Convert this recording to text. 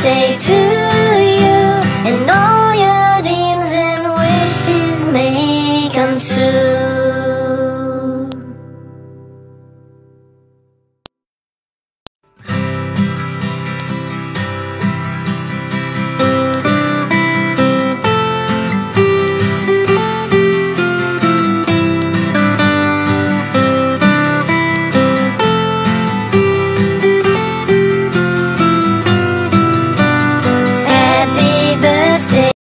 say to you, and all your dreams and wishes may come true.